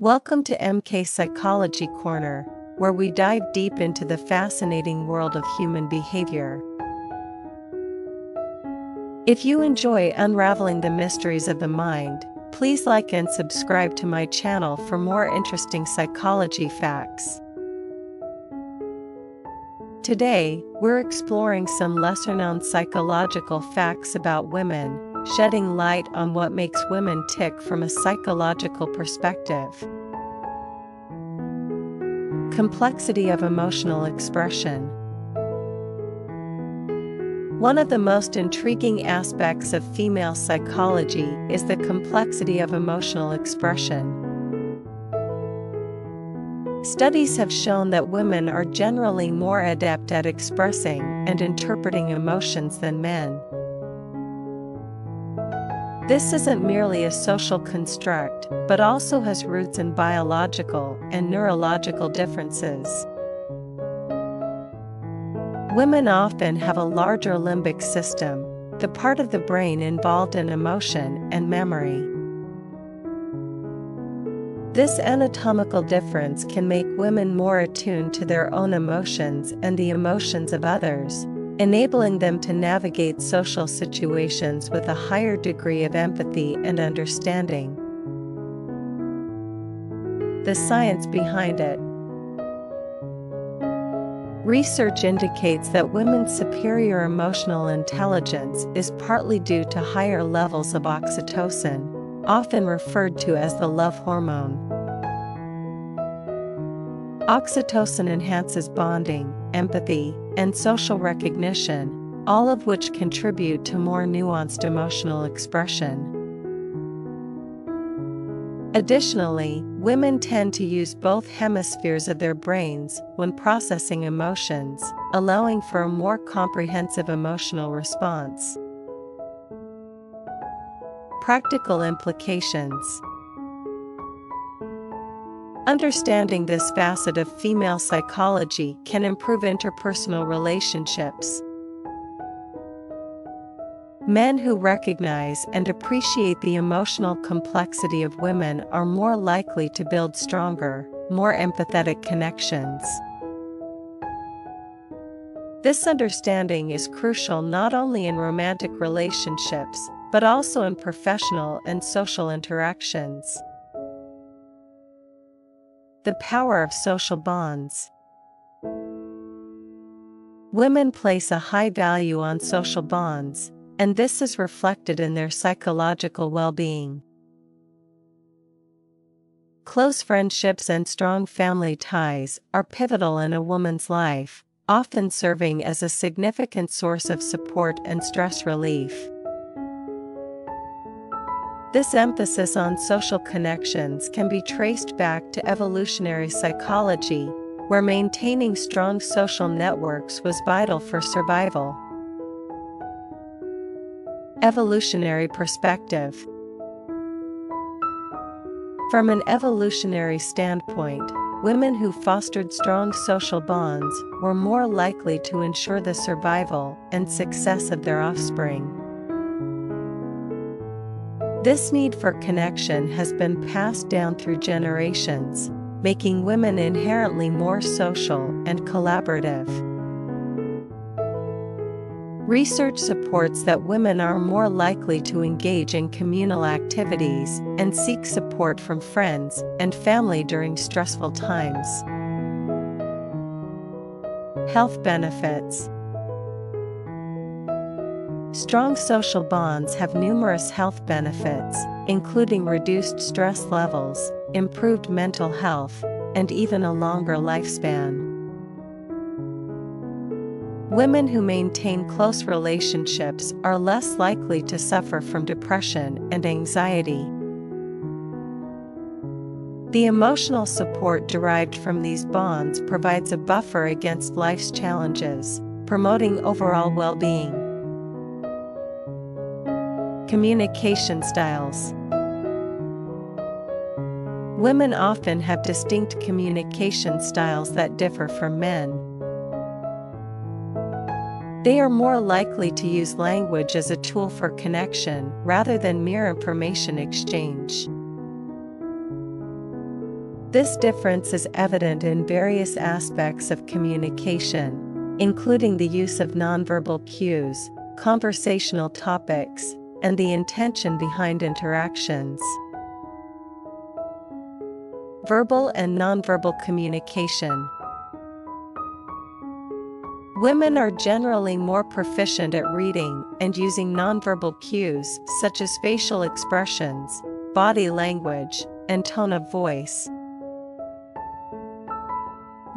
Welcome to MK Psychology Corner, where we dive deep into the fascinating world of human behavior. If you enjoy unraveling the mysteries of the mind, please like and subscribe to my channel for more interesting psychology facts. Today, we're exploring some lesser known psychological facts about women, shedding light on what makes women tick from a psychological perspective. Complexity of emotional expression. One of the most intriguing aspects of female psychology is the complexity of emotional expression. Studies have shown that women are generally more adept at expressing and interpreting emotions than men. This isn't merely a social construct, but also has roots in biological and neurological differences. Women often have a larger limbic system, the part of the brain involved in emotion and memory. This anatomical difference can make women more attuned to their own emotions and the emotions of others, enabling them to navigate social situations with a higher degree of empathy and understanding. The science behind it. Research indicates that women's superior emotional intelligence is partly due to higher levels of oxytocin often referred to as the love hormone. Oxytocin enhances bonding, empathy, and social recognition, all of which contribute to more nuanced emotional expression. Additionally, women tend to use both hemispheres of their brains when processing emotions, allowing for a more comprehensive emotional response. Practical implications Understanding this facet of female psychology can improve interpersonal relationships. Men who recognize and appreciate the emotional complexity of women are more likely to build stronger, more empathetic connections. This understanding is crucial not only in romantic relationships, but also in professional and social interactions. The power of social bonds. Women place a high value on social bonds, and this is reflected in their psychological well being. Close friendships and strong family ties are pivotal in a woman's life, often serving as a significant source of support and stress relief. This emphasis on social connections can be traced back to evolutionary psychology, where maintaining strong social networks was vital for survival. Evolutionary perspective From an evolutionary standpoint, women who fostered strong social bonds were more likely to ensure the survival and success of their offspring. This need for connection has been passed down through generations, making women inherently more social and collaborative. Research supports that women are more likely to engage in communal activities and seek support from friends and family during stressful times. Health benefits Strong social bonds have numerous health benefits, including reduced stress levels, improved mental health, and even a longer lifespan. Women who maintain close relationships are less likely to suffer from depression and anxiety. The emotional support derived from these bonds provides a buffer against life's challenges, promoting overall well being. Communication styles. Women often have distinct communication styles that differ from men. They are more likely to use language as a tool for connection rather than mere information exchange. This difference is evident in various aspects of communication, including the use of nonverbal cues, conversational topics, and the intention behind interactions. Verbal and nonverbal communication. Women are generally more proficient at reading and using nonverbal cues such as facial expressions, body language, and tone of voice.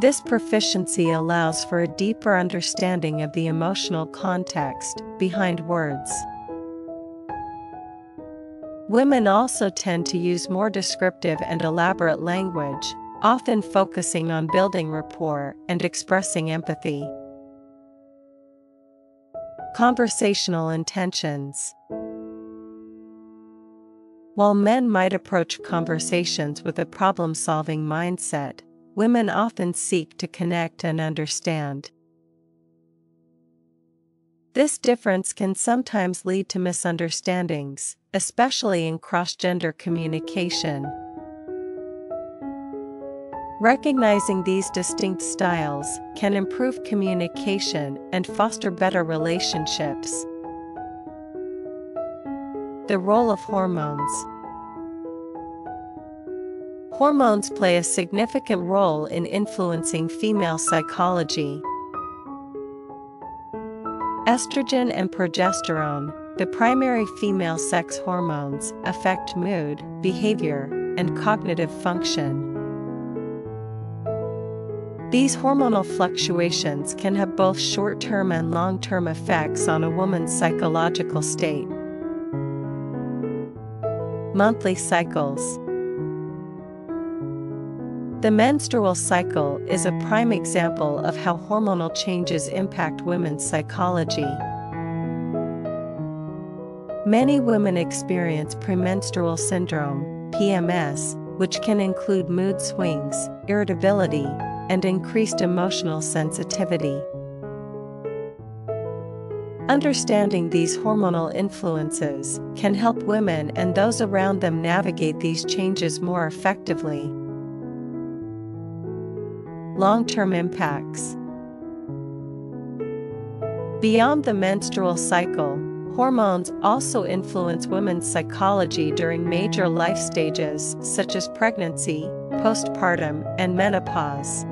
This proficiency allows for a deeper understanding of the emotional context behind words. Women also tend to use more descriptive and elaborate language, often focusing on building rapport and expressing empathy. Conversational intentions. While men might approach conversations with a problem solving mindset, women often seek to connect and understand. This difference can sometimes lead to misunderstandings, especially in cross gender communication. Recognizing these distinct styles can improve communication and foster better relationships. The role of hormones. Hormones play a significant role in influencing female psychology. Estrogen and progesterone, the primary female sex hormones, affect mood, behavior, and cognitive function. These hormonal fluctuations can have both short term and long term effects on a woman's psychological state. Monthly cycles. The menstrual cycle is a prime example of how hormonal changes impact women's psychology. Many women experience premenstrual syndrome, PMS, which can include mood swings, irritability, and increased emotional sensitivity. Understanding these hormonal influences can help women and those around them navigate these changes more effectively. Long term impacts. Beyond the menstrual cycle, hormones also influence women's psychology during major life stages such as pregnancy, postpartum, and menopause.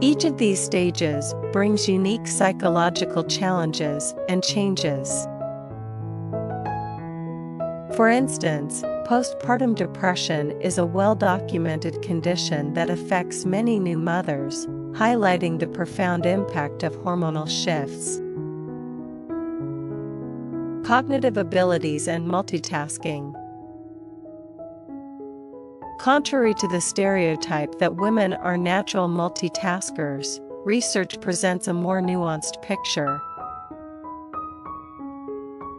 Each of these stages brings unique psychological challenges and changes. For instance, postpartum depression is a well documented condition that affects many new mothers, highlighting the profound impact of hormonal shifts. Cognitive abilities and multitasking. Contrary to the stereotype that women are natural multitaskers, research presents a more nuanced picture.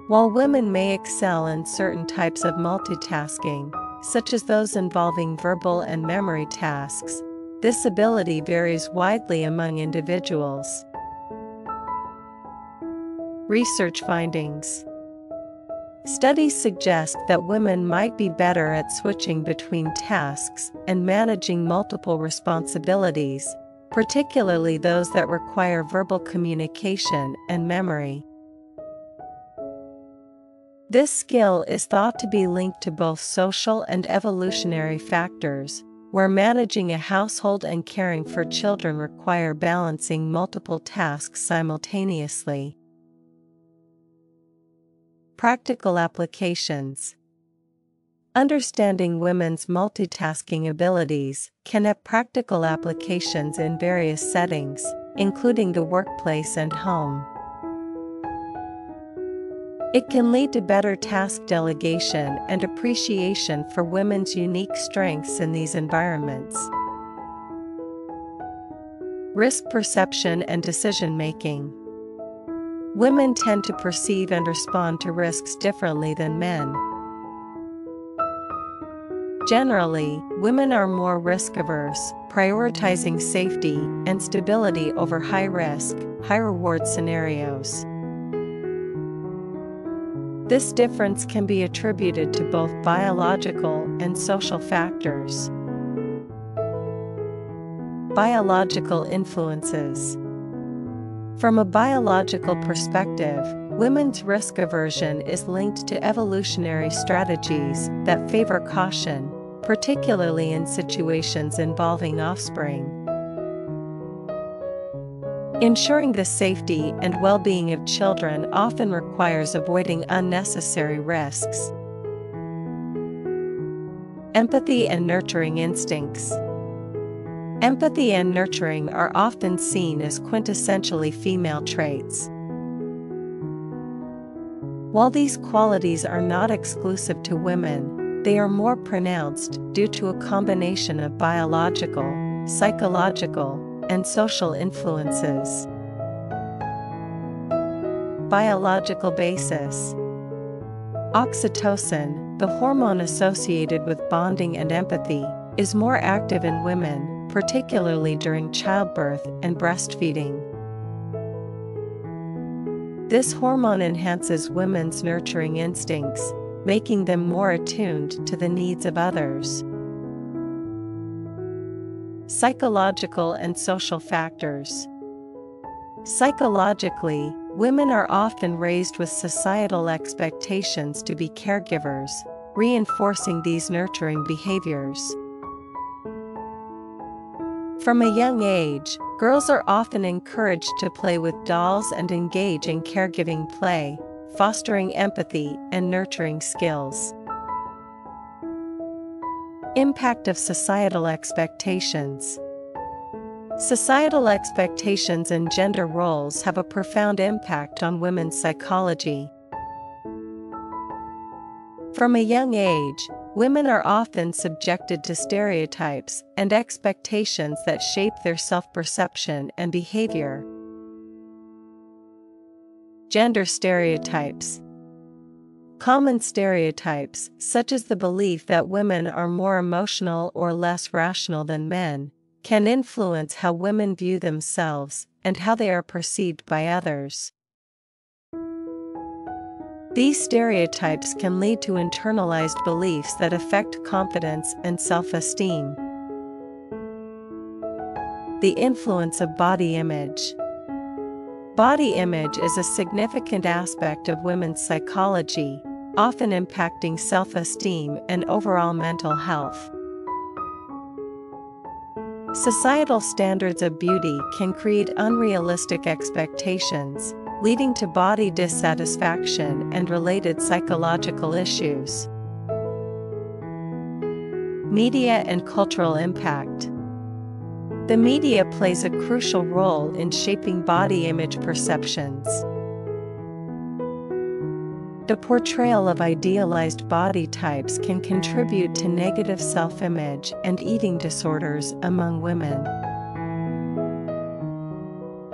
While women may excel in certain types of multitasking, such as those involving verbal and memory tasks, this ability varies widely among individuals. Research findings Studies suggest that women might be better at switching between tasks and managing multiple responsibilities, particularly those that require verbal communication and memory. This skill is thought to be linked to both social and evolutionary factors, where managing a household and caring for children require balancing multiple tasks simultaneously. Practical applications Understanding women's multitasking abilities can have practical applications in various settings, including the workplace and home. It can lead to better task delegation and appreciation for women's unique strengths in these environments. Risk perception and decision making. Women tend to perceive and respond to risks differently than men. Generally, women are more risk averse, prioritizing safety and stability over high risk, high reward scenarios. This difference can be attributed to both biological and social factors. Biological influences From a biological perspective, women's risk aversion is linked to evolutionary strategies that favor caution, particularly in situations involving offspring. Ensuring the safety and well being of children often requires avoiding unnecessary risks. Empathy and nurturing instincts. Empathy and nurturing are often seen as quintessentially female traits. While these qualities are not exclusive to women, they are more pronounced due to a combination of biological, psychological, and social influences. Biological basis Oxytocin, the hormone associated with bonding and empathy, is more active in women particularly during childbirth and breastfeeding. This hormone enhances women's nurturing instincts, making them more attuned to the needs of others. Psychological and social factors. Psychologically, women are often raised with societal expectations to be caregivers, reinforcing these nurturing behaviors. From a young age, girls are often encouraged to play with dolls and engage in caregiving play, fostering empathy and nurturing skills. Impact of societal expectations. Societal expectations and gender roles have a profound impact on women's psychology. From a young age, Women are often subjected to stereotypes and expectations that shape their self perception and behavior. Gender stereotypes Common stereotypes, such as the belief that women are more emotional or less rational than men, can influence how women view themselves and how they are perceived by others. These stereotypes can lead to internalized beliefs that affect confidence and self esteem. The influence of body image. Body image is a significant aspect of women's psychology, often impacting self esteem and overall mental health. Societal standards of beauty can create unrealistic expectations, leading to body dissatisfaction and related psychological issues. Media and cultural impact. The media plays a crucial role in shaping body image perceptions. The portrayal of idealized body types can contribute to negative self image and eating disorders among women.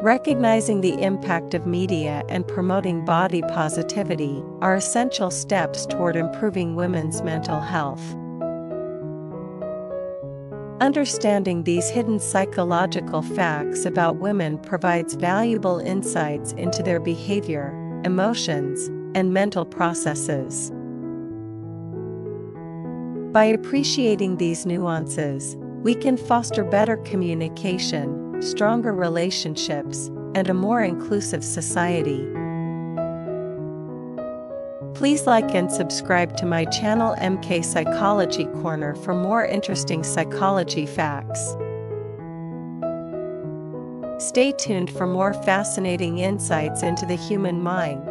Recognizing the impact of media and promoting body positivity are essential steps toward improving women's mental health. Understanding these hidden psychological facts about women provides valuable insights into their behavior, emotions, and mental processes. By appreciating these nuances, we can foster better communication stronger relationships, and a more inclusive society. Please like and subscribe to my channel MK Psychology Corner for more interesting psychology facts. Stay tuned for more fascinating insights into the human mind.